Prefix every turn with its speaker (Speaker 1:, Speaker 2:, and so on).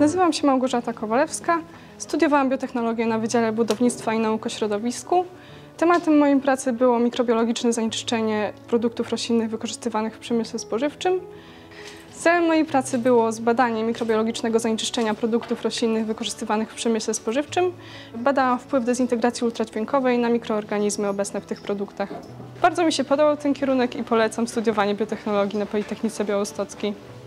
Speaker 1: Nazywam się Małgorzata Kowalewska. Studiowałam biotechnologię na Wydziale Budownictwa i Nauk o Środowisku. Tematem mojej pracy było mikrobiologiczne zanieczyszczenie produktów roślinnych wykorzystywanych w przemyśle spożywczym. Celem mojej pracy było zbadanie mikrobiologicznego zanieczyszczenia produktów roślinnych wykorzystywanych w przemyśle spożywczym. Badałam wpływ dezintegracji ultradźwiękowej na mikroorganizmy obecne w tych produktach. Bardzo mi się podobał ten kierunek i polecam studiowanie biotechnologii na Politechnice Białostockiej.